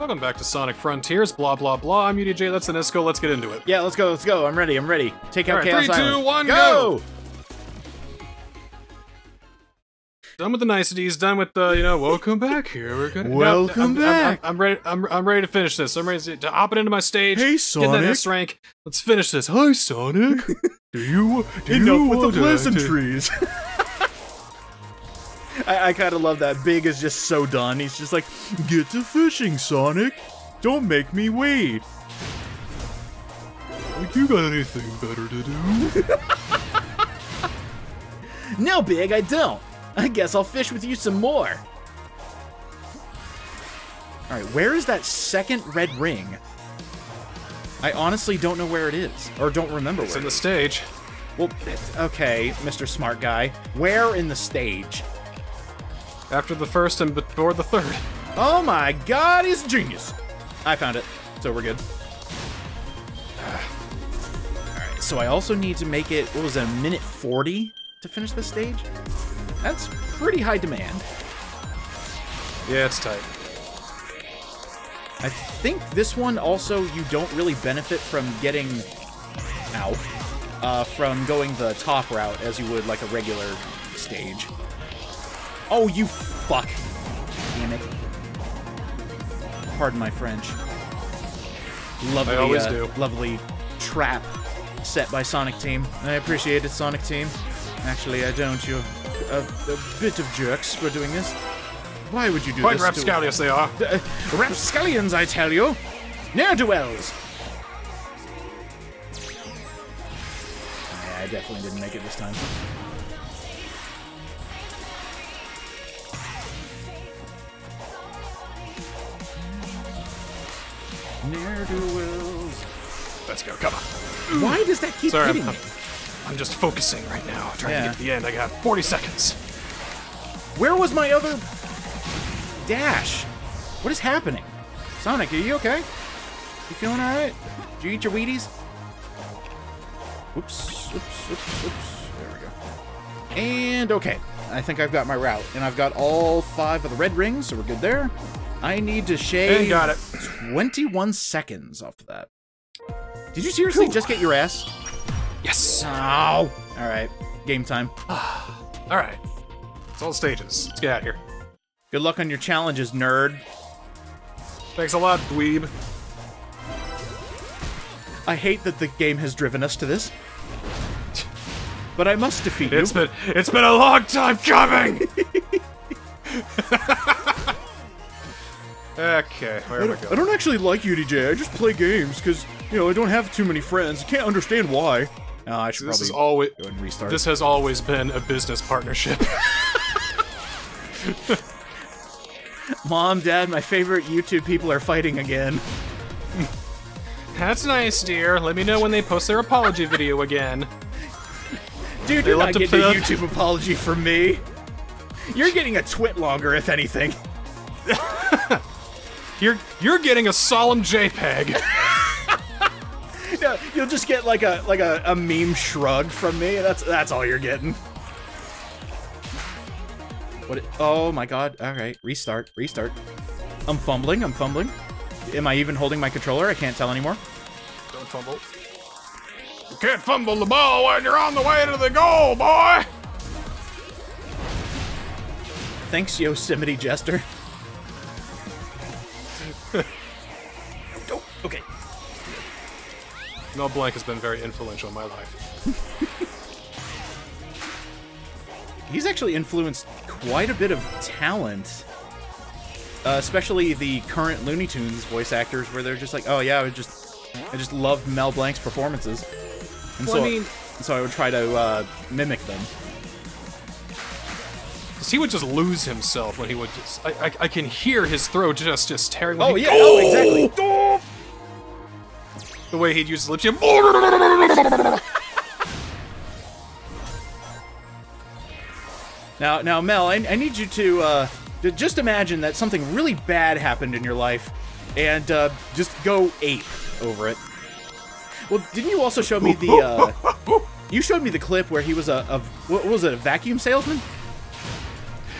Welcome back to Sonic Frontiers, blah blah blah. I'm UDJ, that's Anisco, let's get into it. Yeah, let's go, let's go. I'm ready, I'm ready. Take out All right, Chaos three, two, Island. one, go! Done with the niceties, done with the, you know, welcome back here. We're gonna Welcome I'm, I'm- back. I'm, I'm ready. I'm, I'm ready to finish this. I'm ready to, to hop it into my stage. Hey, Sonic. Get that. S rank. Let's finish this. Hi, Sonic. do you? Do Enough you with the pleasantries. I, I kind of love that. Big is just so done. He's just like, get to fishing, Sonic. Don't make me wait. Like, you got anything better to do? No, Big, I don't. I guess I'll fish with you some more. Alright, where is that second red ring? I honestly don't know where it is, or don't remember It's where in it the is. stage. Well, okay, Mr. Smart Guy. Where in the stage? After the first and before the third. Oh my god, he's a genius! I found it, so we're good. Alright, so I also need to make it, what was it, a minute 40 to finish this stage? That's pretty high demand. Yeah, it's tight. I think this one also you don't really benefit from getting out uh, from going the top route as you would like a regular stage. Oh, you fuck! Damn it! Pardon my French. Lovely, always uh, do. lovely trap set by Sonic Team. I appreciate it, Sonic Team. Actually, I don't. You're a, a bit of jerks for doing this. Why would you do Quite this? to- rapscallious they are. uh, rapscallions, I tell you! Ne'er-do-wells! Yeah, I definitely didn't make it this time. Ne'er-do-wells. Let's go, come on. Why does that keep Sorry, hitting I'm, me? I'm just focusing right now, trying Yeah. to get to the end. I got 40 seconds. Where was my other dash? What is happening? Sonic, are you okay? You feeling alright? Did you eat your Wheaties? Oops, oops, oops, oops. There we go. And okay. I think I've got my route. And I've got all five of the red rings, so we're good there. I need to shave And got it. 21 seconds off of that. Did you seriously just get your ass? Yes. Oh! Alright. Game time. All right. It's all stages. Let's get out of here. Good luck on your challenges, nerd. Thanks a lot, dweeb. I hate that the game has driven us to this. But I must defeat you. It's been it's been a long time coming. okay, where I we don't, I don't actually like UDJ. I just play games because, you know, I don't have too many friends. I can't understand why. Oh, I should This probably is always go and restart. this has always been a business partnership. Mom, Dad, my favorite YouTube people are fighting again. That's nice, dear. Let me know when they post their apology video again. Dude, They you're not to getting a YouTube apology from me. You're getting a twit longer, if anything. You're you're getting a solemn JPEG. No, you'll just get like a like a, a meme shrug from me. That's that's all you're getting. What? It, oh my god! All right, restart, restart. I'm fumbling. I'm fumbling. Am I even holding my controller? I can't tell anymore. Don't fumble. You can't fumble the ball when you're on the way to the goal, boy. Thanks, Yosemite Jester. Okay. Mel Blanc has been very influential in my life. He's actually influenced quite a bit of talent. Uh, especially the current Looney Tunes voice actors, where they're just like, "Oh yeah, I would just, I just loved Mel Blanc's performances," and Well, so I mean- so I would try to uh, mimic them. Cause he would just lose himself when he would just. I, I, I can hear his throat just just tearing. when Oh he- yeah, oh exactly. The way he'd use his lips. Now, now, Mel, I, I need you to, uh, to just imagine that something really bad happened in your life, and uh, just go ape over it. Well, didn't you also show me the? Uh, you showed me the clip where he was a, a what was it, a vacuum salesman?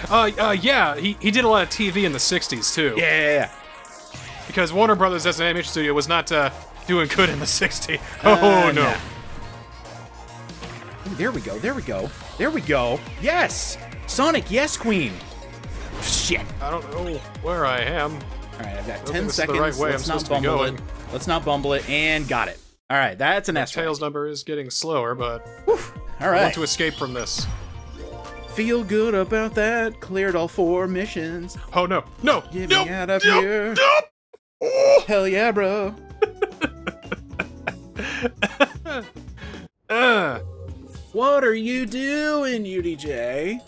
Uh, uh, yeah, he, he did a lot of TV in the '60s too. Yeah, yeah, yeah. because Warner Brothers as an animation studio was not uh, doing good in the 60. Oh Uh, no. nah. Ooh, there we go. There we go. There we go. Yes! Sonic, yes, Queen! Shit. I don't know where I am. All right, I've got 10 this is the seconds. right way I'm Let's not supposed to be bumble going. it. Let's not bumble it. And got it. All right, that's an S. Tails number is getting slower, but All I want to escape from this. Feel good about that. Cleared all four missions. Oh no, no, Get me out of here. Oh. Hell yeah, bro. What are you doing, UDJ?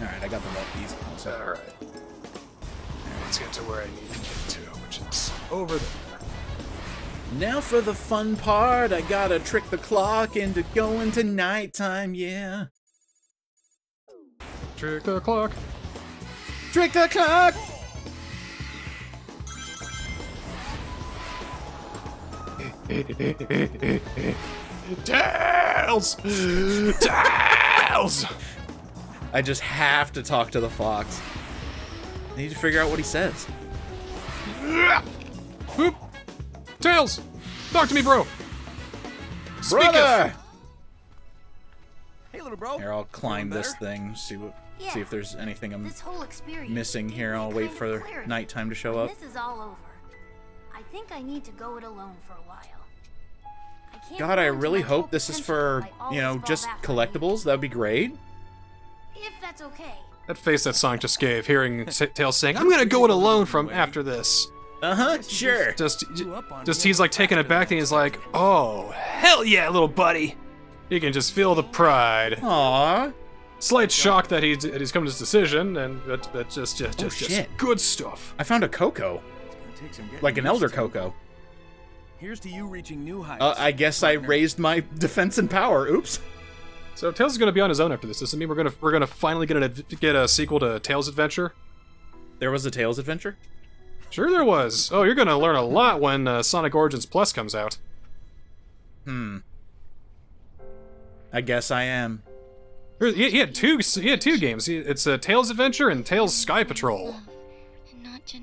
All right, I got the lefties. So. all right. Let's get to where I need to get to, which is over there. Now for the fun part. I gotta trick the clock into going to nighttime, yeah. Trick the clock. Trick the clock! Tails! Tails! I just have to talk to the fox. I need to figure out what he says. Whoop! Tails! Talk to me, bro! Speaketh. Hey, little bro. Here, I'll climb this thing, see what, see if there's anything I'm This whole missing here. I'll wait for of clarity. nighttime to show up. This is all over. I think I need to go it alone for a while. I can't God, I really hope this is for, you know, just collectibles. That'd be great. If that's okay. That face that Sonic just gave, hearing T- Tails saying, I'm gonna go it alone from after this. Uh huh, sure. Just, Grew up on just he's like taking it back and he's like, oh, hell yeah, little buddy. You can just feel the pride. Aww. Slight shock that he's, that he's come to this decision, and but, but just, just, Oh, just, just good stuff. I found a Coco. It's some Like an Elder to. Coco. Here's to you reaching new heights. Uh, I guess I raised my defense and power. Oops. So Tails is gonna be on his own after this. Does it mean we're gonna we're gonna finally get an adv- get a sequel to Tails Adventure? There was a Tails adventure? Sure, there was. Oh, you're gonna learn a lot when uh, Sonic Origins Plus comes out. Hmm. I guess I am. Here- He, he had two. He had two games. He, it's uh, Tails Adventure and Tails Sky Patrol.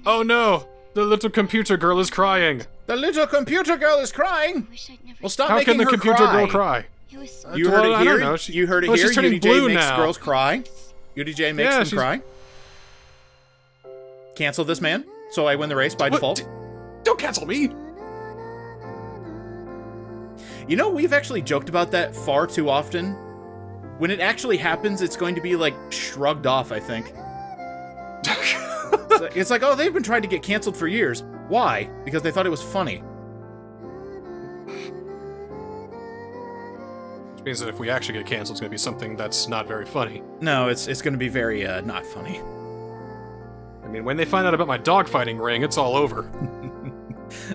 Oh no! The little computer girl is crying. The little computer girl is crying. I wish I'd never. Well, stop How making can the her computer cry. girl cry? So uh, You Well, heard I it don't here. She- you heard it well, here. she's turning UDJ blue makes now. girls cry. UDJ makes Yeah, them she's- cry. Cancel this man, so I win the race by What? default. D- don't cancel me. You know, we've actually joked about that far too often. When it actually happens, it's going to be like shrugged off. I think. It's like- it's like, oh, they've been trying to get canceled for years. Why? Because they thought it was funny. Which means that if we actually get canceled, it's gonna be something that's not very funny. No, it's it's going to be very uh, not funny. I mean, when they find out about my dogfighting ring, it's all over.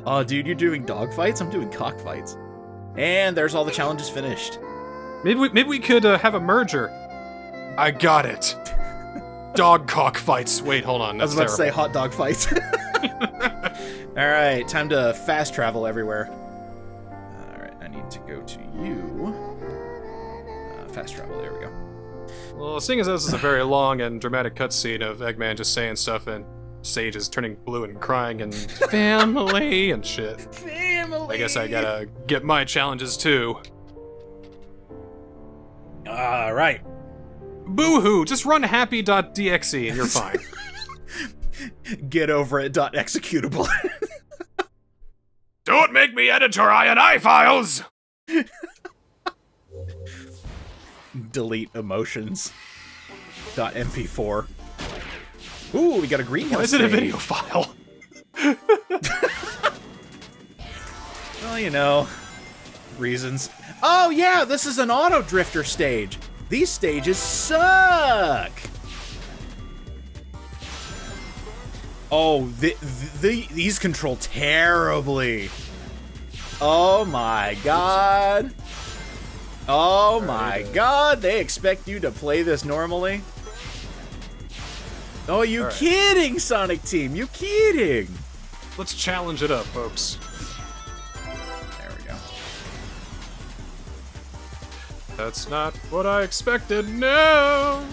Oh, dude, you're doing dogfights. I'm doing cockfights. And there's all the challenges finished. Maybe we, maybe we could uh, have a merger. I got it. Dog cock fights. Wait, hold on. I was That's about to say hot dog fights. All right, time to fast travel everywhere. All right, I need to go to you. Uh, fast travel. There we go. Well, seeing as this is a very long and dramatic cutscene of Eggman just saying stuff and Sage is turning blue and crying and family and shit. Family. I guess I gotta get my challenges too. All right. Boo hoo! Just run happy.exe and you're fine. Get over it. Dot executable. Don't make me editor INI files! Delete emotions. Dot mp4. Ooh, we got a greenhouse. Why is it a video file? Well, you know, reasons. Oh yeah, this is an auto drifter stage. These stages suck. Oh, the, the, these control terribly. Oh my god. Oh my god, they expect you to play this normally? Oh, you Alright. kidding, Sonic Team? You kidding? Let's challenge it up, folks. That's not what I expected, no!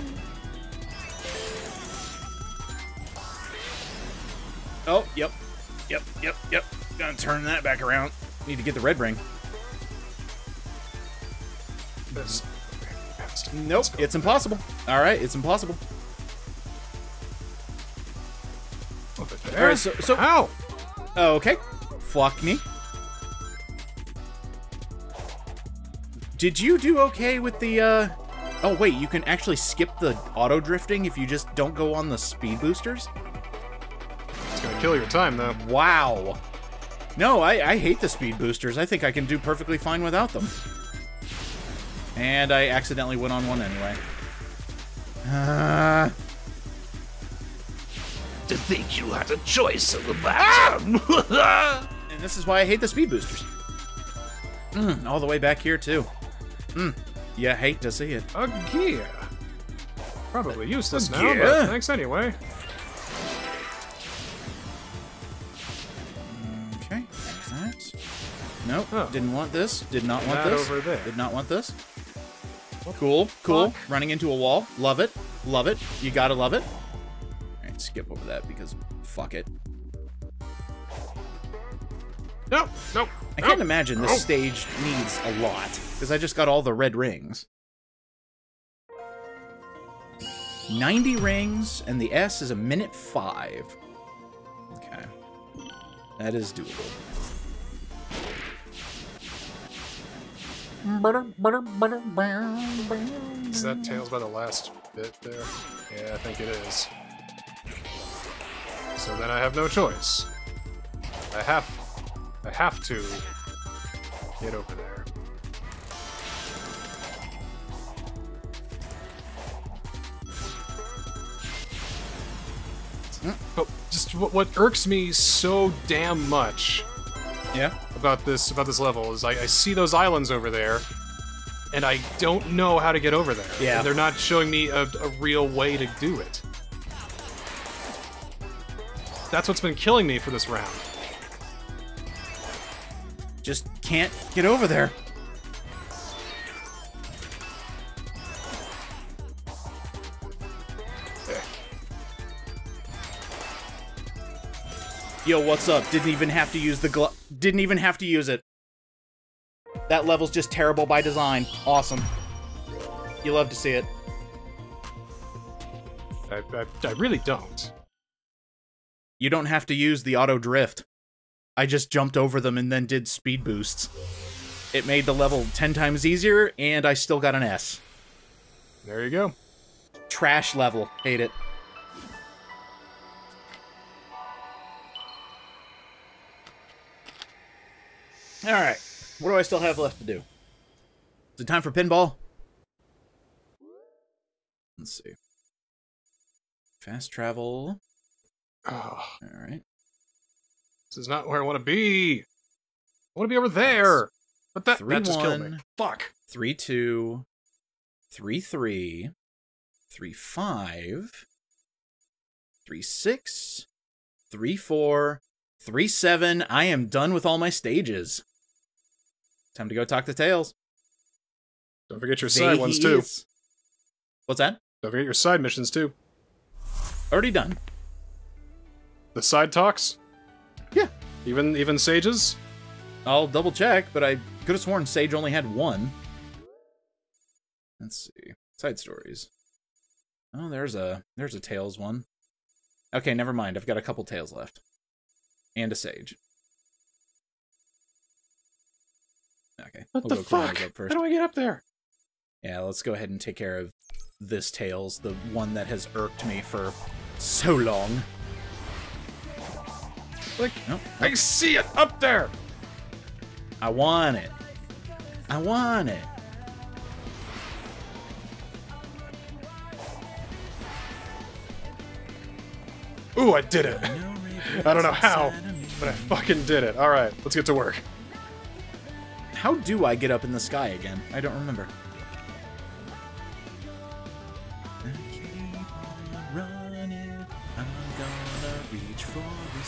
Oh, yep. Yep, yep, yep. Gonna turn that back around. Need to get the red ring. This. Nope, it's impossible. All right, it's impossible. Over All there. right, so- so- Ow! Okay. Fuck me. Did you do okay with the, uh... Oh, wait, you can actually skip the auto-drifting if you just don't go on the speed boosters? It's gonna kill your time, though. Wow. No, I, I hate the speed boosters. I think I can do perfectly fine without them. And I accidentally went on one anyway. Uh, To think you had a choice of the matter. and this is why I hate the speed boosters. Mm, all the way back here, too. Mm, you hate to see it. A gear. Probably useless A now, gear? but thanks anyway. Okay, that. Nope, Oh. didn't want this. Did not want That this. over there. Did not want this. Cool, cool. Running into a wall. Love it. Love it. You gotta love it. Alright, skip over that because fuck it. No, no. I can't imagine this No. stage needs a lot, because I just got all the red rings. 90 rings, and the S is a minute 5. Okay. That is doable. Is that Tails by the last bit there? Yeah, I think it is. So then I have no choice. I have... I have to get over there. But just what, what irks me so damn much Yeah? about this about this level is I, I see those islands over there, and I don't know how to get over there. Yeah. And they're not showing me a, a real way to do it. That's what's been killing me for this round. Just can't get over there. Yo, what's up? Didn't even have to use the glo- Didn't even have to use it. That level's just terrible by design. Awesome. You love to see it. I, I, I really don't. You don't have to use the auto drift. I just jumped over them and then did speed boosts. It made the level 10 times easier, and I still got an S. There you go. Trash level. Hate it. Alright. What do I still have left to do? Is it time for pinball? Let's see. Fast travel. Oh, Alright. This is not where I want to be. I want to be over there. But that, Three, that just killed me. one. Fuck. Three two, three three, three five, three six, three four, three seven. I am done with all my stages. Time to go talk to Tails. Don't forget your There side ones too. What's that? Don't forget your side missions too. Already done. The side talks. Yeah. Even even sages. I'll double check, but I could have sworn Sage only had one. Let's see. Side stories. Oh, there's a there's a Tails one. Okay, never mind. I've got a couple Tails left. And a Sage. Okay. What we'll the go clear fuck? up first. How do I get up there? Yeah, let's go ahead and take care of this Tails, the one that has irked me for so long. Nope. I see it up there. I want it. I want it. Ooh, I did it. I don't know how, but I fucking did it. All right, let's get to work. How do I get up in the sky again? I don't remember.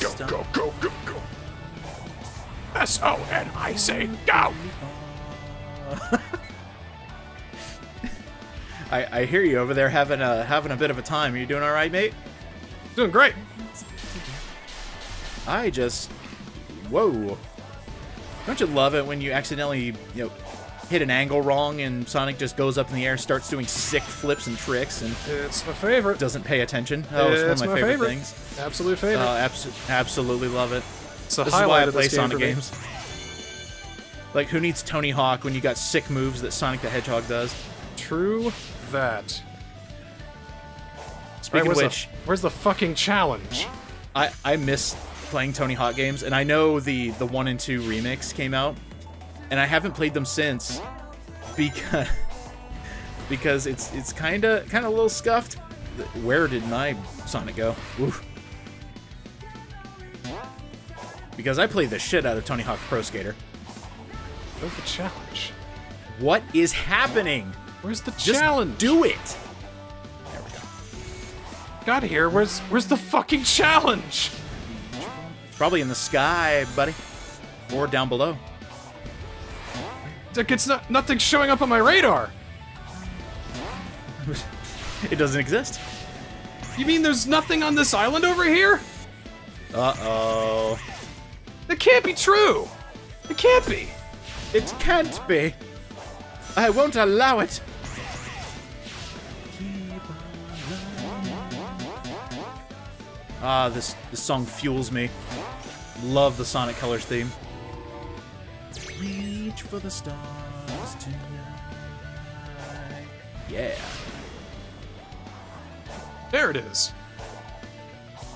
Go, go, go, go, go. S O N I say go. I, I hear you over there having a having a bit of a time. Are you doing all right, mate? Doing great. I just... Whoa. Don't you love it when you accidentally, you know, hit an angle wrong and Sonic just goes up in the air, starts doing sick flips and tricks, and It's my favorite. doesn't pay attention? Oh, it's, it's one of my, my favorite, favorite. things. Absolute favorite. Uh, abs- absolutely love it. it's a This is why highlight I play game Sonic games. Like, who needs Tony Hawk when you got sick moves that Sonic the Hedgehog does? True that. Speaking Right, of which, the, where's the fucking challenge? I, I miss playing Tony Hawk games, and I know the, the 1 and 2 remix came out, and I haven't played them since because because it's it's kind of kind of a little scuffed. Where did my Sonic go? Oof. Because I played the shit out of Tony Hawk Pro Skater. Where's the challenge? What is happening? Where's the Just challenge? do it. There we go. Got here. Where's where's the fucking challenge? Probably in the sky, buddy, or down below. Like it's not nothing showing up on my radar. It doesn't exist. You mean there's nothing on this island over here? Uh oh. That can't be true. It can't be. It can't be. I won't allow it. Ah, this this song fuels me. Love the Sonic Colors theme. For the stars tonight. Yeah. There it is.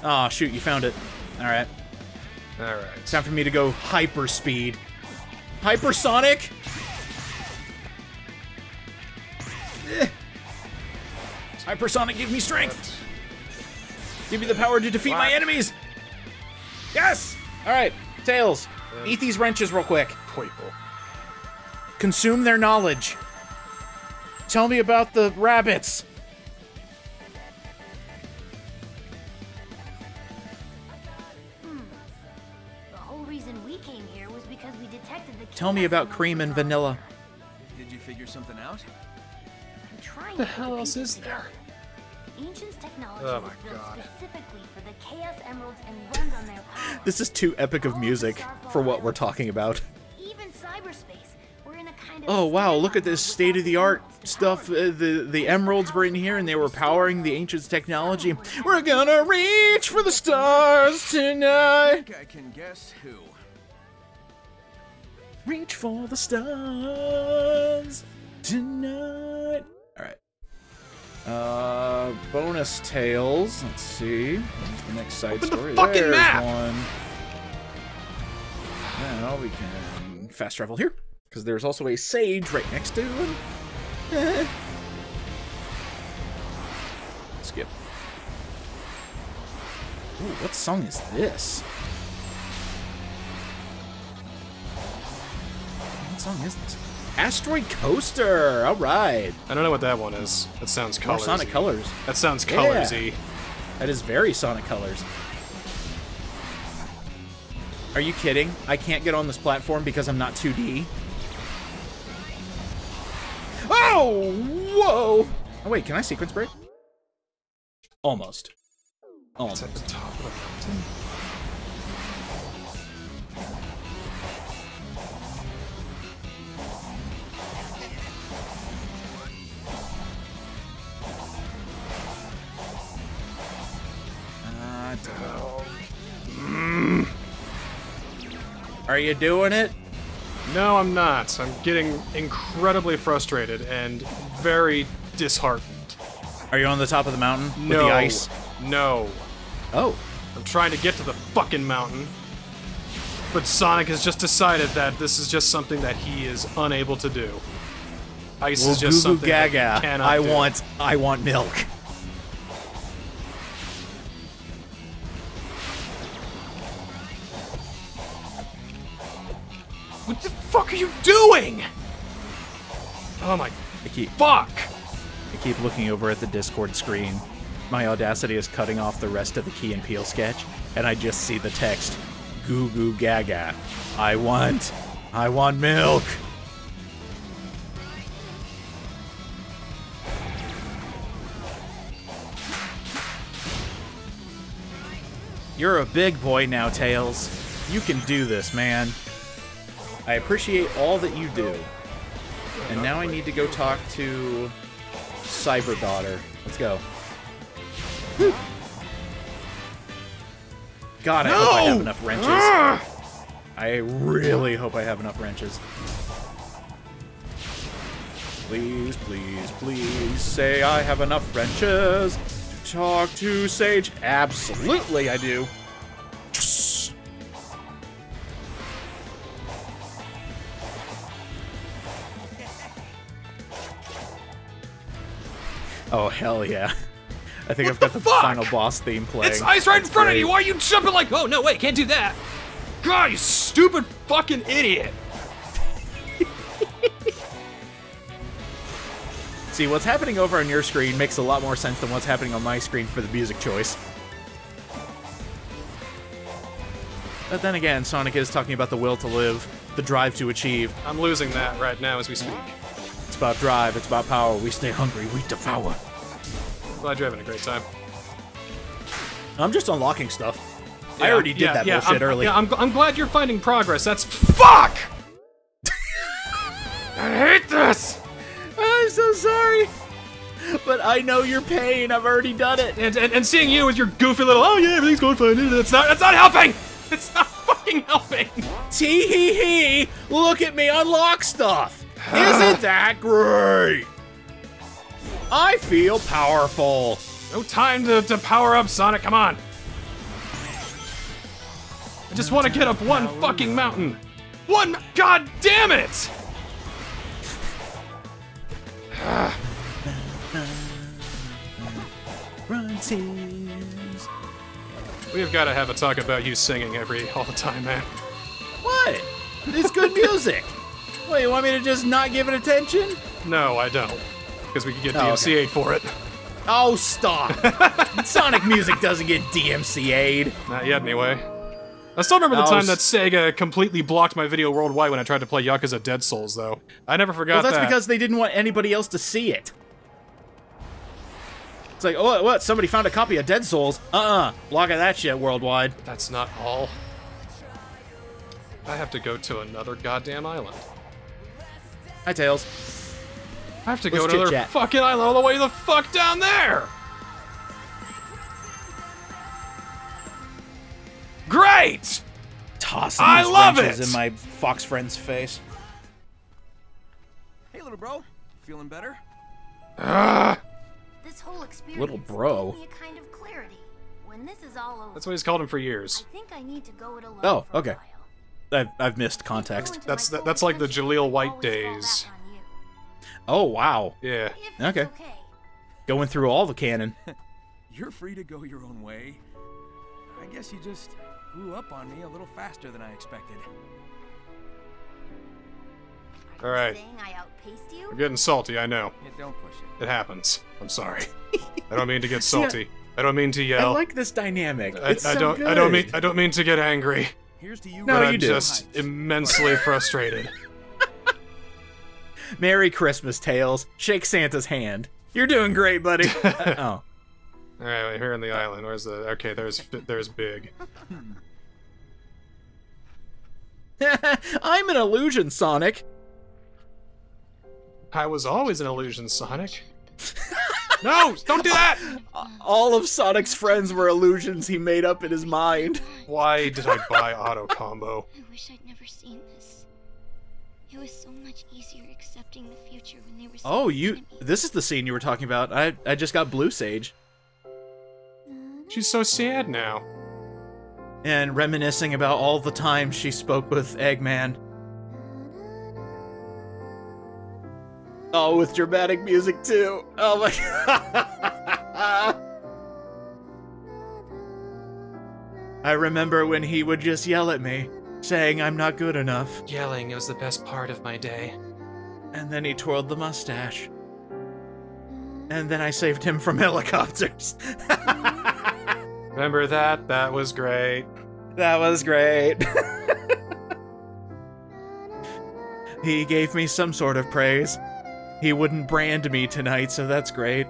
Ah, shoot, you found it. All right. All right. Time for me to go hyper speed. Hypersonic? Eh. Hypersonic, give me strength. Give me the power to defeat my enemies. Yes. All right, Tails. Eat these wrenches real quick. People. Consume their knowledge. Tell me about the rabbits. Hmm. The whole reason we came here was because we detected the Tell me about cream and vanilla. Did you figure something out? I'm trying The hell else is there? together. Ancient's technology Oh was my built God. specifically for the Chaos Emeralds and runs on their power. This is too epic of music for what we're talking about. Oh wow, look at this state of the art stuff. Uh, the the emeralds were in here and they were powering the ancients technology. We're gonna reach for the stars tonight. think I can guess who. Reach for the stars tonight. All right. Uh, bonus tales. Let's see. Where's the next side Open the story? fucking There's map! one. Now we can fast travel here because there's also a sage right next to him. Skip. Ooh, what song is this? What song is this? Asteroid Coaster. All right. I don't know what that one is. That sounds More colorsy. Sonic Colors. That sounds Yeah. That is very Sonic Colors. Are you kidding? I can't get on this platform because I'm not 2D. Oh! Whoa! Oh wait, can I sequence break? Almost. It's Almost. at the top of the mountain. Uh, Are you doing it? No, I'm not. I'm getting incredibly frustrated and very disheartened. Are you on the top of the mountain with no. the ice? No. Oh. I'm trying to get to the fucking mountain. But Sonic has just decided that this is just something that he is unable to do. Ice Well, is just goo goo something that he gaga. cannot I do. want I want milk. Fuck! I keep looking over at the Discord screen. My audacity is cutting off the rest of the Key and Peele sketch, and I just see the text Goo goo gaga. I want I want milk. You're a big boy now, Tails. You can do this, man. I appreciate all that you do. And now I need to go talk to Cyber Daughter. Let's go. Whew. God, I hope I have enough wrenches. Ah! I really hope I have enough wrenches. Please, please, please say I have enough wrenches to talk to Sage. Absolutely, I do. Oh, hell yeah. I think I've got the, fuck? final boss theme playing. It's ice right in That's front of you. Why are you jumping like? Oh no, wait, can't do that. God, you stupid fucking idiot. See, what's happening over on your screen makes a lot more sense than what's happening on my screen for the music choice. But then again, Sonic is talking about the will to live, the drive to achieve. I'm losing that right now as we speak. It's about drive, it's about power. We stay hungry, we devour. Glad you're having a great time. I'm just unlocking stuff. I already did yeah, that yeah, bullshit I'm, early. Yeah, I'm, I'm glad you're finding progress. That's fuck. I hate this. I'm so sorry. But I know your pain. I've already done it. And, and and seeing you with your goofy little oh yeah everything's going fine. That's not that's not helping. It's not fucking helping. Tee hee hee! Look at me unlock stuff! Isn't that great? I feel powerful. No time to, to power up, Sonic. Come on. I just want to get up one fucking mountain. One. God damn it! We've got to have a talk about you singing every all the time, man. What? It's good music. What, you want me to just not give it attention? No, I don't, because we could get Oh, DMCA'd for it. Oh, stop. Sonic music doesn't get DMCA'd. Not yet, anyway. I still remember the Oh, time that Sega completely blocked my video worldwide when I tried to play Yakuza Dead Souls, though. I never forgot Well, that's that. because they didn't want anybody else to see it. It's like, oh, what, what? Somebody found a copy of Dead Souls? Uh-uh. Block of that shit worldwide. That's not all. I have to go to another goddamn island. Hi, Tails. I have to Let's go to another chit-chat. fucking island all the way the fuck down there! Great! Tossing I these love wrenches it! in my fox friend's face. Hey, little bro. Feeling better? Ah, This whole experience Little bro. gave me a kind of clarity. When this is all over, that's what he's called him for I years. think I need to go it alone Oh, for a okay. While. I've, I've missed context. That's my the- full that's like the potential, Jaleel White days. back on you. Oh, wow. Yeah. Okay. okay. Going through all the canon. You're free to go your own way. I guess you just grew up on me a little faster than I expected. All right. All you right. saying I outpaced you? I'm getting salty, I know. Yeah, don't push it. It happens. I'm sorry. I don't mean to get See, I- salty. I don't mean to yell. I like this dynamic. I, it's I so don't good. I don't mean I don't mean to get angry. Here's to you. No, you I'm do. just immensely frustrated. Merry Christmas, Tails. Shake Santa's hand. You're doing great, buddy. Uh, oh. All right, wait, here in the island. Where's the? Okay, there's there's big. I'm an illusion, Sonic. I was always an illusion, Sonic. No, don't do that. All of Sonic's friends were illusions he made up in his mind. Why did I buy auto combo? I wish I'd never seen this. It was so much easier accepting the future when they were oh, so Oh, you. enemies. This is the scene you were talking about. I I just got Blue Sage. She's so sad now. And reminiscing about all the times she spoke with Eggman. Oh, with dramatic music too. Oh my god. I remember when he would just yell at me, saying I'm not good enough, Yelling was the best part of my day. and then he twirled the mustache. And then I saved him from helicopters. Remember that? That was great. That was great. he gave me some sort of praise. He wouldn't brand me tonight, so that's great.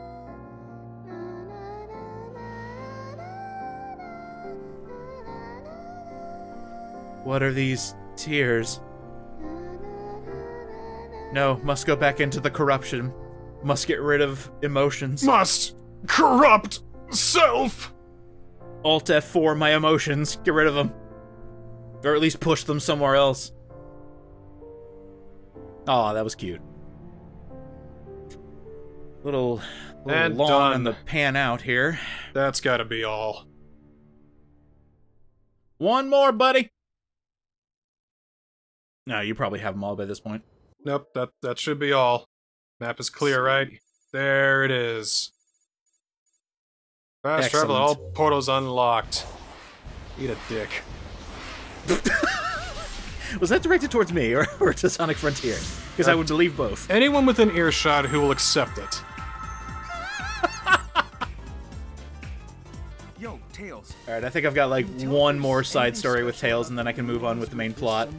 What are these tears? No, must go back into the corruption. Must get rid of emotions. Must corrupt self. Alt F4 my emotions. Get rid of them. Or at least push them somewhere else. Aw, that was cute. Little, little And long done. on the pan out here. That's gotta be all. One more, buddy. No, you probably have them all by this point. Nope, that that should be all. Map is clear, right? There it is. Fast travel, all portals unlocked. Eat a dick. Was that directed towards me or, or to Sonic Frontier? Because I uh, would believe both. Anyone within earshot who will accept it. Tails. All right, I think I've got like one more side story with Tails, and then I can move on with the main plot.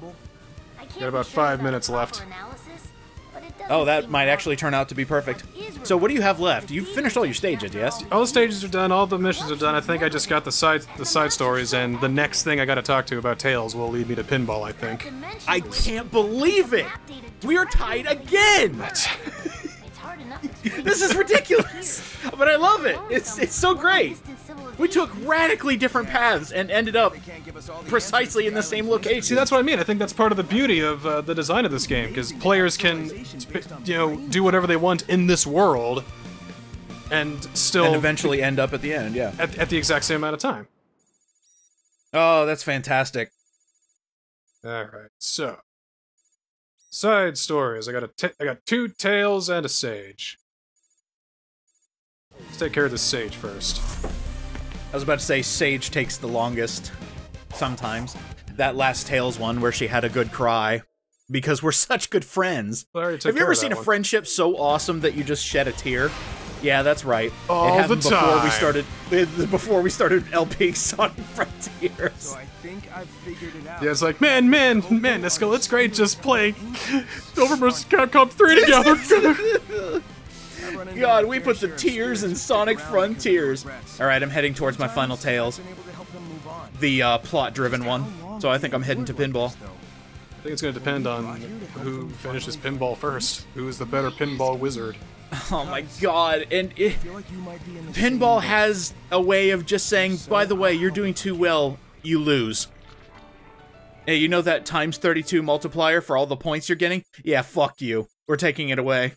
I Got about five minutes left. analysis, but it doesn't Oh, that might actually turn out to be perfect. So what do you have left? You've finished all your stages, yes? All the stages are done, all the missions are done. I think I just got the side the side stories, and the next thing I gotta talk to about Tails will lead me to pinball, I think. I can't believe it! We are tied again! It's hard enough to This is ridiculous! But I love it! It's, it's so great! We took radically different paths and ended up They can't give us all the precisely in the same location. See, that's what I mean. I think that's part of the beauty of uh, the design of this game, because players can, you know, do whatever they want in this world, and still and eventually end up at the end, yeah. at, at the exact same amount of time. Oh, that's fantastic. All right, so side stories. I got a ta- I got two tails and a sage. Let's take care of the sage first. I was about to say Sage takes the longest sometimes. That last Tails one where she had a good cry. Because we're such good friends. I already took Have you ever seen that a one. friendship so awesome that you just shed a tear? Yeah, that's right. All it the happened before we started before we started LP Sonic Frontiers. So I think I've figured it out. Yeah, it's like, man, man, man, Nisco, it's great just playing Overburst Capcom 3 together. I've run into God, we put the tears in Sonic sticking around because of Frontiers. All right, I'm heading towards my final Tails, Been able to help them move on. the uh, plot-driven one. So I think I'm heading to pinball. I think it's going to depend on who finishes pinball first. Who is the better pinball wizard? Oh my God! And it, I feel like you might be in the same Pinball has a way of just saying, by the way, you're doing too well, you lose. Hey, you know that times 32 multiplier for all the points you're getting? Yeah, fuck you. We're taking it away.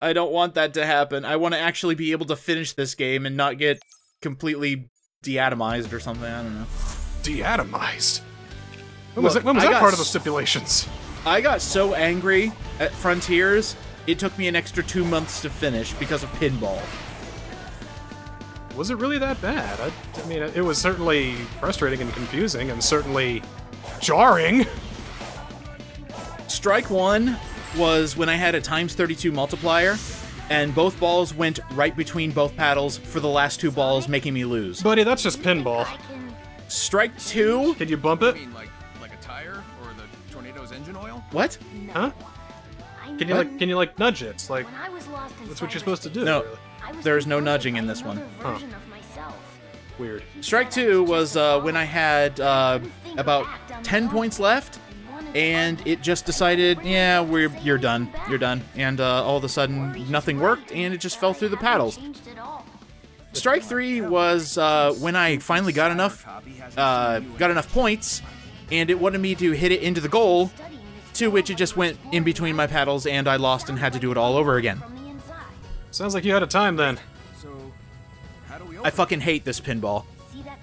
I don't want that to happen. I want to actually be able to finish this game and not get completely deatomized or something. I don't know. Deatomized. When was Look, that, when was I that part of the stipulations? I got so angry at Frontiers, it took me an extra two months to finish because of pinball. Was it really that bad? I, I mean, it was certainly frustrating and confusing, and certainly jarring. Strike one was when I had a times 32 multiplier, and both balls went right between both paddles for the last two balls, making me lose. Buddy, that's just pinball. Strike two? Can you bump I it? mean, like, like a tire or the tornado's engine oil? What? No. Huh? Can you know like can you like nudge it? It's like when I was lost in that's what you're supposed to do. No. really. There's no nudging in this one. Huh. version of myself. Weird. Strike two was uh, when I had uh, about 10 points left, and it just decided, yeah, we're you're done, you're done, and uh, all of a sudden nothing worked, and it just fell through the paddles. Strike three was uh, when I finally got enough, uh, got enough points, and it wanted me to hit it into the goal, to which it just went in between my paddles, and I lost and had to do it all over again. From the inside. Sounds like you had a time then. So, how do we I fucking hate this pinball.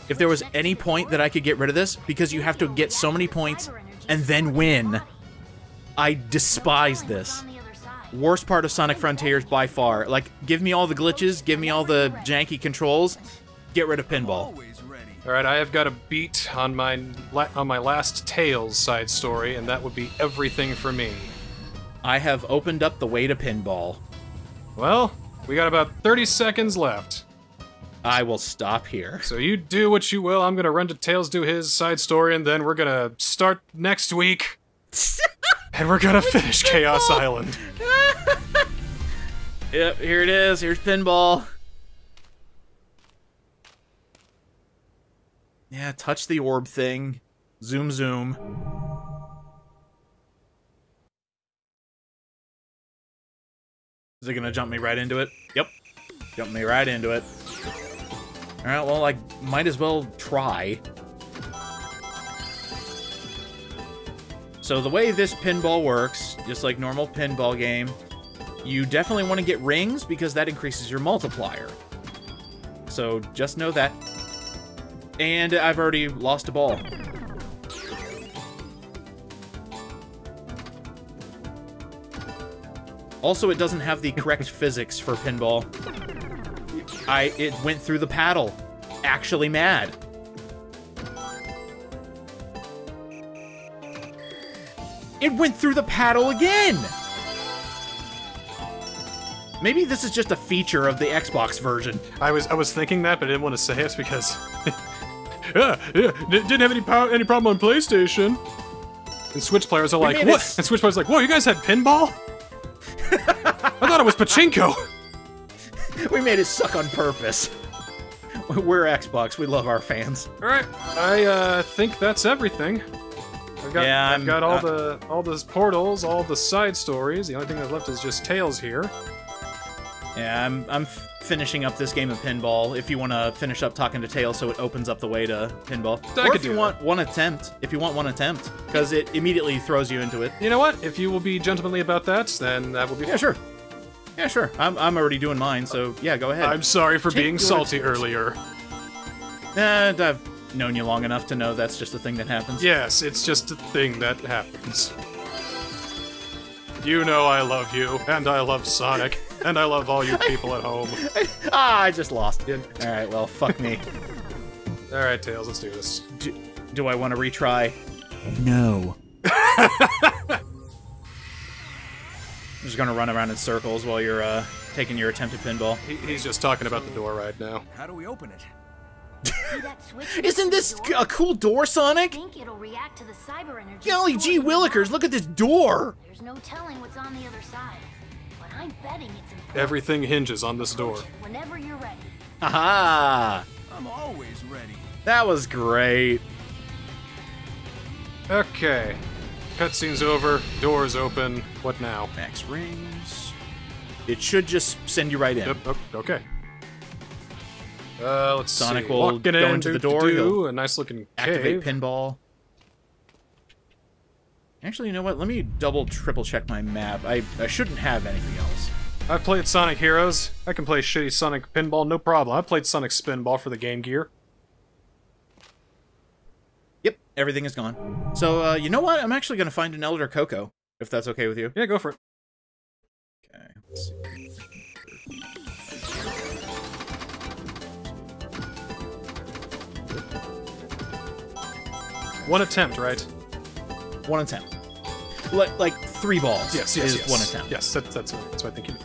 If there was any next to the point that I could get rid of this, because you have to get so many points and then win, I despise this. On the other side. Worst part of Sonic Frontiers by far. Like, give me all the glitches, give me all the janky controls, get rid of pinball. All right, I have got a beat on my la- on my last Tails side story, and that would be everything for me. I have opened up the way to pinball. Well, we got about 30 seconds left. I will stop here. So you do what you will. I'm gonna run to Tails do his side story, and then we're gonna start next week. and we're gonna finish Chaos Island. Yep, here it is. Here's pinball. Yeah, touch the orb thing. Zoom, zoom. Is it gonna jump me right into it? Yep. Jump me right into it. Alright, well, I might as well try. So the way this pinball works, just like normal pinball game, you definitely want to get rings because that increases your multiplier. So just know that. And I've already lost a ball. Also, it doesn't have the correct physics for pinball. I it went through the paddle. Actually mad. It went through the paddle again! Maybe this is just a feature of the Xbox version. I was I was thinking that, but I didn't want to say it because yeah, yeah, didn't have any pow- any problem on PlayStation. And Switch players are like, what? And Switch players are like, whoa, you guys had pinball? I thought it was pachinko. We made it suck on purpose. We're Xbox. We love our fans. All right, I uh, think that's everything. I've got, Yeah, I've I'm- got all uh, the all the portals, all the side stories. The only thing that's left is just Tails here. Yeah, I'm I'm f- finishing up this game of pinball. If you want to finish up talking to Tails, so it opens up the way to pinball, I or if you do want one attempt, if you want one attempt, because it immediately throws you into it. You know what? If you will be gentlemanly about that, then that will be. Yeah, sure. Yeah, sure. I'm I'm already doing mine, so yeah, go ahead. I'm sorry for Take being salty attention. earlier. And I've known you long enough to know that's just a thing that happens. Yes, it's just a thing that happens. You know I love you, and I love Sonic, and I love all you people at home. ah, I just lost. All right, well, fuck me. All right, Tails, let's do this. do, do I want to retry? No. I'm just gonna run around in circles while you're uh, taking your attempt at pinball. He, he's just talking about the door right now. How do we open it? See that switch next Isn't this a cool door, I Sonic? think it'll react to the cyber energy. Golly gee willikers, look at this door! There's no telling what's on the other side, but I'm betting it's important. Everything hinges on this door. Whenever you're ready. Aha! I'm always ready. That was great. Okay. Cutscene's over, door's open. What now? Max rings. It should just send you right in. Yep, oh, okay. Uh, let's Sonic see. will Walking go in, into the door, doo-doo, a nice looking Activate cave. pinball. Actually, you know what? Let me double, triple check my map. I, I shouldn't have anything else. I've played Sonic Heroes. I can play shitty Sonic pinball, no problem. I played Sonic Spinball for the Game Gear. Yep, everything is gone. So, uh, you know what? I'm actually going to find an Elder Koco, if that's okay with you. Yeah, go for it. Okay. One attempt, right? One attempt. Like, like three balls Yes, yes, is yes. one attempt. Yes, that, that's that's what I think you mean.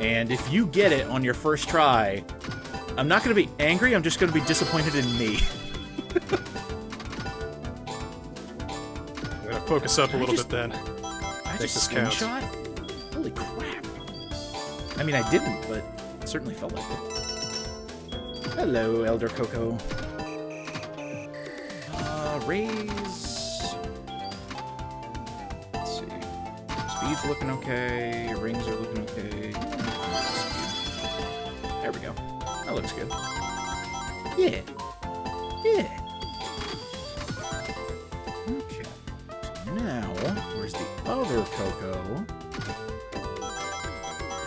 And if you get it on your first try, I'm not going to be angry, I'm just going to be disappointed in me. I'm gonna focus up a little just- bit then. I Take just slingshot? Holy crap. I mean, I didn't, but it certainly felt like it. Hello, Elder Koco. Uh, raise. Let's see. Speed's looking okay. Rings are looking okay. There we go. That looks good. Yeah. Yeah. Okay. So now, where's the other Koco?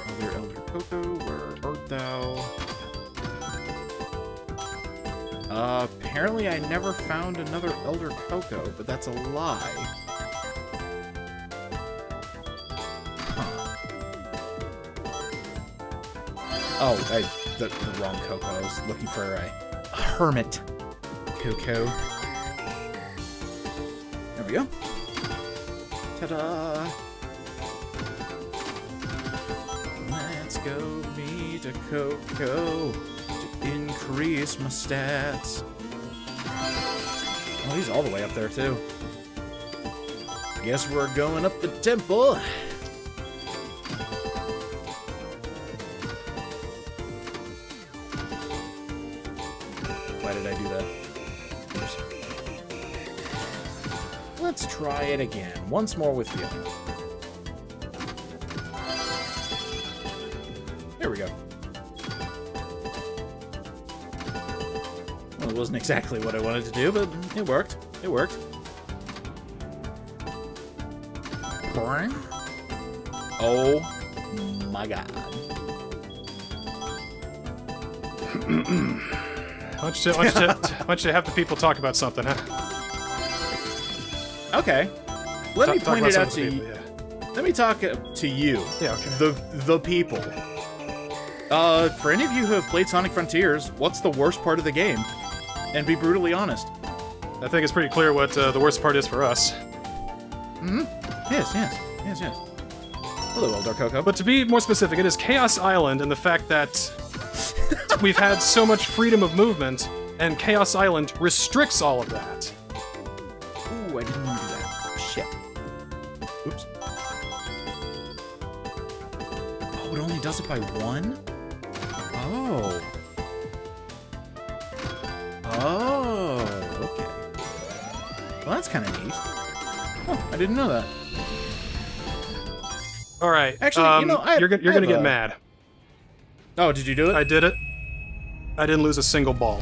Other Elder Koco, where art thou? Uh, apparently I never found another Elder Koco, but that's a lie. Huh. Oh, I, the, the wrong Koco. I was looking for a, a hermit Koco. There we go. Ta-da! Let's go meet a Koco to increase my stats. Oh, he's all the way up there, too. Guess we're going up the temple. Why did I do that? Oops. Let's try it again. Once more with feeling. There we go. Well, it wasn't exactly what I wanted to do, but it worked. It worked. Oh my god. Why don't you, why don't you, why don't you have the people talk about something, huh? Okay. Let me Talk- talk point it out to you. yeah. Let me talk uh, to you. Yeah, okay. The the people. Uh, for any of you who have played Sonic Frontiers, what's the worst part of the game? And be brutally honest. I think it's pretty clear what uh, the worst part is for us. Mm-hmm. Yes, yes, yes, yes. Hello, Elder Koco. But to be more specific, it is Chaos Island and the fact that we've had so much freedom of movement, and Chaos Island restricts all of that. Ooh, I didn't do that. Shit. Oops. Oh, it only does it by one? Oh. Oh, okay. Well, that's kind of neat. Oh, I didn't know that. All right. Actually, you um, know, I- you're, gonna- you're I gonna get a- mad. Oh, did you do it? I did it. I didn't lose a single ball.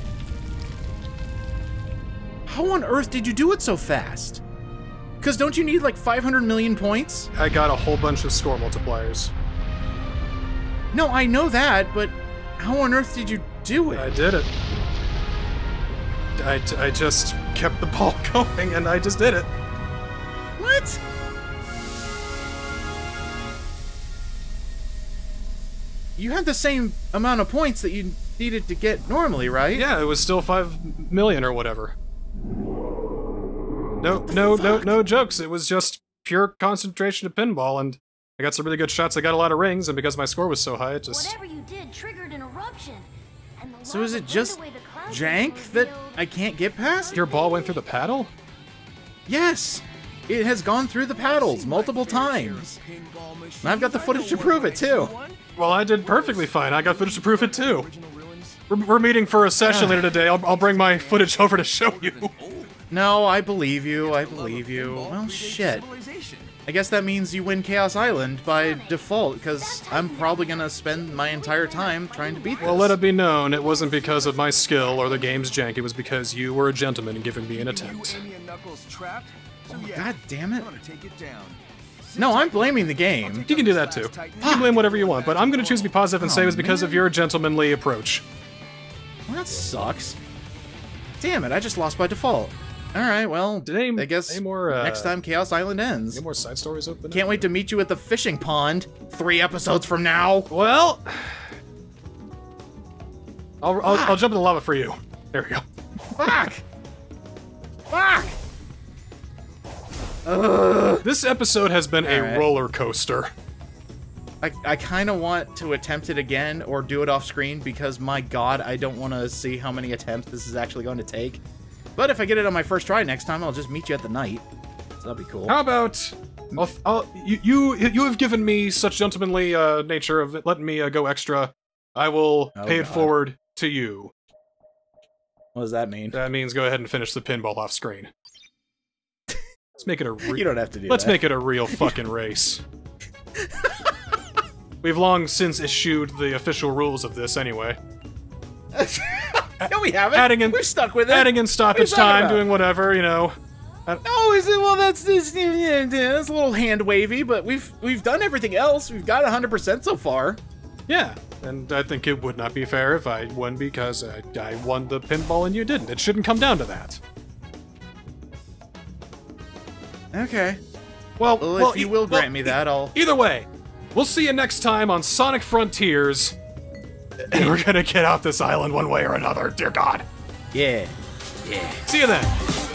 How on earth did you do it so fast? Because don't you need like 500 million points? I got a whole bunch of score multipliers. No, I know that, but how on earth did you do it? I did it. I, I just kept the ball going and I just did it. What? You had the same amount of points that you needed to get normally, right? Yeah, it was still five million or whatever. No, no, no, no jokes. It was just pure concentration of pinball, and I got some really good shots. I got a lot of rings, and because my score was so high, it just Whatever you did triggered an eruption. So is it just burned away the clouds jank that I can't get past? your ball went through the paddle. Yes! It has gone through the paddles multiple times. And I've got the footage to prove it, too. Well, I did perfectly fine. I got footage to prove it too. We're, we're meeting for a session ah. later today. I'll, I'll bring my footage over to show you. No, I believe you, I believe you. Well, shit. I guess that means you win Chaos Island by default, because I'm probably gonna spend my entire time trying to beat this. Well, let it be known, it wasn't because of my skill or the game's jank. It was because you were a gentleman giving me an attempt. Amy and Knuckles trapped. So yeah, God damn it. I'm gonna take it down. No, I'm blaming the game. You can do that too. You can blame whatever you want, but I'm going to choose to be positive and say it was because of your gentlemanly approach. Well, that sucks. Damn it, I just lost by default. Alright, well, Did any- I guess any more, uh, next time Chaos Island ends. Any more side stories open? Can't wait to meet you at the fishing pond three episodes from now. Well, I'll, I'll, I'll jump in the lava for you. There we go. Fuck! Fuck! This episode has been a Alright. roller coaster. I, I kind of want to attempt it again or do it off screen because my god, I don't want to see how many attempts this is actually going to take. But if I get it on my first try next time, I'll just meet you at the night. So that'd be cool. How about I'll, I'll, you, you you have given me such gentlemanly uh, nature of letting me uh, go extra. I will Oh, pay it forward to you. What does that mean? That means go ahead and finish the pinball off screen. Let's make it a You don't have to do Let's that. make it a real fucking race. We've long since issued the official rules of this anyway. No, we haven't. Adding in- We're stuck with it. Adding in stoppage time, about? doing whatever, you know. Oh, is it? Well, that's this. That's a little hand wavy, but we've we've done everything else. We've got 100% so far. Yeah, and I think it would not be fair if I won because I, I won the pinball and you didn't. It shouldn't come down to that. Okay. Well, Well, well, if you will well, grant me that, I'll. Either way, we'll see you next time on Sonic Frontiers. And we're gonna get out this island one way or another, dear God. Yeah. Yeah. See you then.